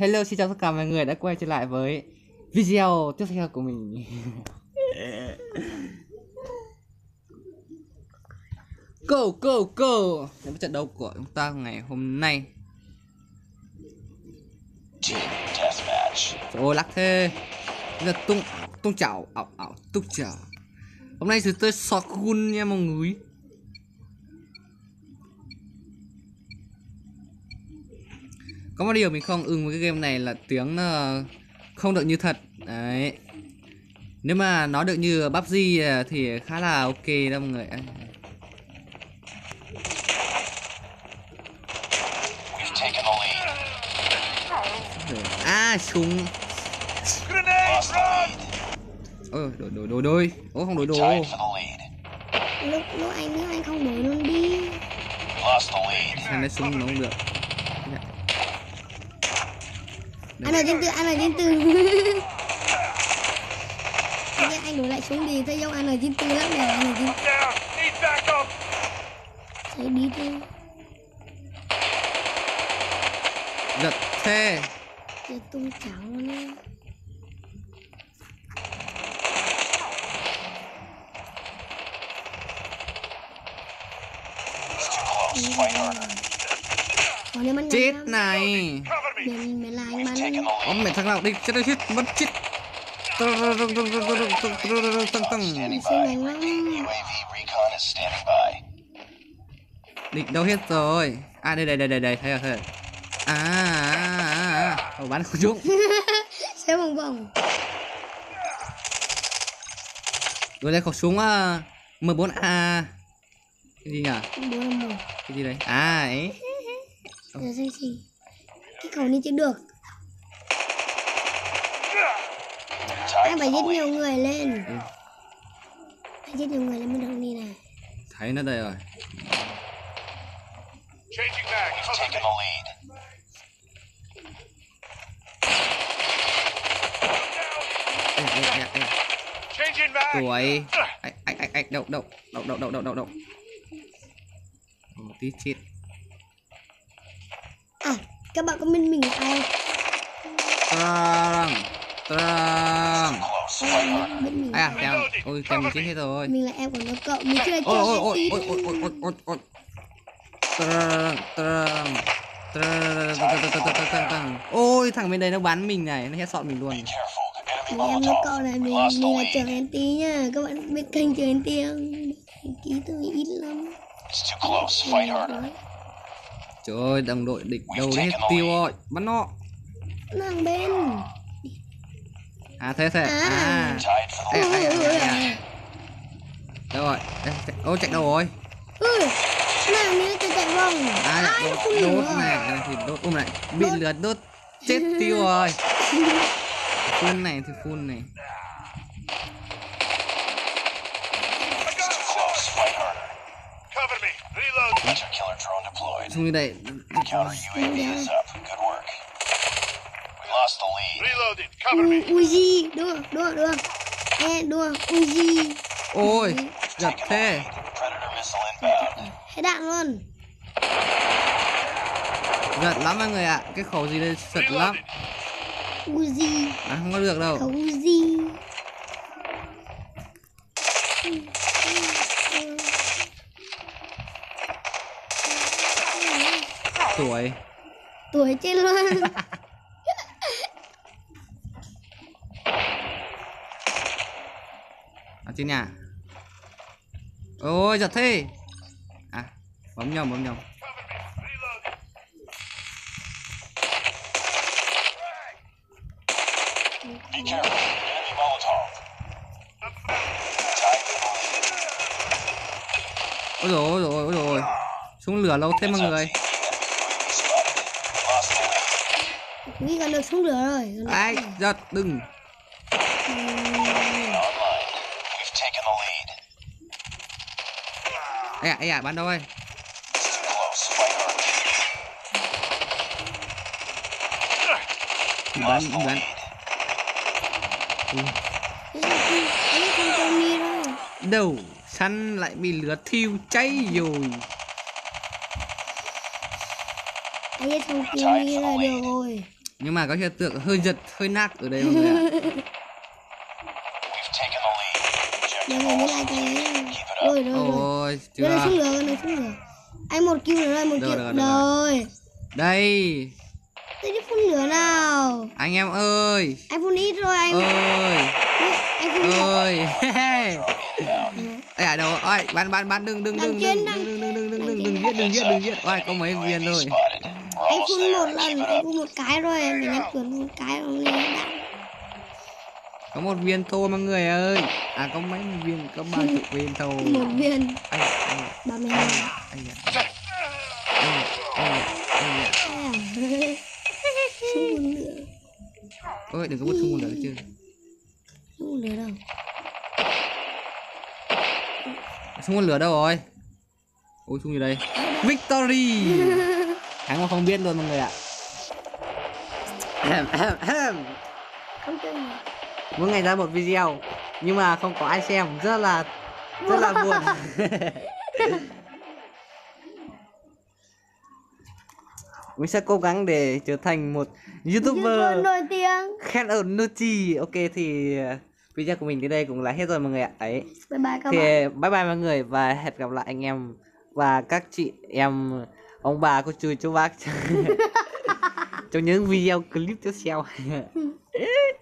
Hello, xin chào tất cả mọi người đã quay trở lại với video tiếp theo của mình. Go go go. Đến với trận đấu của chúng ta ngày hôm nay. Trời ơi, lắc thế. Bây giờ tung tung chảo, ảo ảo, tung chảo. Hôm nay thì tôi Shotgun nha mọi người. Có một điều mình không ưng với cái game này là tiếng nó không được như thật Đấy Nếu mà nó được như PUBG thì khá là ok đó mọi người. À súng. Ôi đổi đổi đổi đôi Ô không đổi đồ lúc lúc anh nữa anh không đổi luôn đi. Thằng đấy súng nó không được anh là trên tư anh là trên tư. Anh anh đổ lại xuống đi thấy không anh là trên tư lắm nè anh là trên thấy đi thôi giật xe Giờ tung trắng luôn Chết này. Mình mình là anh bắn lead. mẹ thằng nào đi chết đi chết mất chết tăng tăng đánh lắm định đâu hết rồi à đây đây đây đây đây thấy rồi thấy rồi à à à à bắn không trúng xéo vòng vòng rồi đây khẩu súng uh, M4A cái gì nhỉ cái gì đây à ấy giờ gì cái khẩu này chưa được. Anh phải giết nhiều người lên. Ừ. phải giết nhiều người lên mới được đi này. Thấy nó đây rồi. Tuổi anh anh anh anh đậu đậu đậu đậu đậu đậu đậu đậu. Một tí chết các bạn có biết mình là ai biết mình ai? Là à tem ôi tem mình chết hết rồi mình là em của nó cậu. Mình chưa ôi chơi ôi ôi ôi ôi ôi ôi ôi. Ôi trăng trăng ôi thằng bên đây nó bắn mình này nó sọt mình luôn. Mình em nó cậu này mình mình là trường tí nha các bạn biết kênh trường tí không? Ký tôi ít lắm. It's too close. Fight harder. Trời ơi đồng đội địch đâu hết tiêu rồi bắn nó. Nàng bên. À thế thế. À. The Ê, ê, ê, ê, ê. đâu rồi? Ê, chạy- ô chạy đâu rồi? Ui nàng này tôi chạy vòng. À ai đốt, không đốt này thì đốt um này bị lửa đốt. Chết tiêu rồi. Phun này thì phun này Cover me. U- Uzi đua đua đua. E đua. Uzi ôi giật thế. hết đạn luôn. Giật lắm mọi người ạ. Cái khẩu gì đây? Giật lắm. Uzi à, không có được đâu. Khẩu Uzi tuổi. Tuổi trên luôn. Ở trên nhà ôi giật thế. À bấm nhầm bấm nhầm ôi rồi ôi rồi ôi rồi xuống lửa lâu thế mọi người Nghĩ gần được xuống lửa rồi. Đấy, giật đừng. Ê à, ê à, bắn đâu ơi. Bắn, bắn. Ừ. Săn lại bị lửa thiêu cháy rồi. Ấy xong kia là được rồi nhưng mà có hiện tượng hơi giật hơi nát ở đây mọi người ạ mọi người mới lại cái up. rồi rồi rồi ôi xuống chưa lửa, này xuống lửa. Anh một kill nữa rồi, một kill. Rồi. đây Tôi đi phun lửa nào. anh em ơi Anh phun ít rồi anh. ơi Anh phun ơi Ê à đâu ôi bắn bắn bắn đừng đừng đừng đừng đừng đừng đừng đừng đừng đừng giết đừng giết đừng giết ôi có mấy viên. We're Anh phun một lần, anh phun một cái rồi, mình nhắc chuẩn một cái rồi có một viên thôi mọi người ơi. À có mấy viên có ba chục viên thôi Một viên, ai ai ba mươi hai. ôi đừng có một xung một nữa chứ. Phun lửa đâu. xung một lửa đâu rồi. Ôi xung gì đây. Victory thắng mà không biết luôn mọi người ạ. Mà. mỗi ngày ra một video nhưng mà không có ai xem. Rất là rất là buồn. Mình sẽ cố gắng để trở thành một youtuber YouTuber nổi tiếng. khen ở Nuchi ok thì uh, video của mình đến đây cũng là hết rồi mọi người ạ. Ấy Bye bye các thì bạn. bye bye mọi người và hẹn gặp lại anh em và các chị em ông bà cô chú chú bác trong những video clip tiếp theo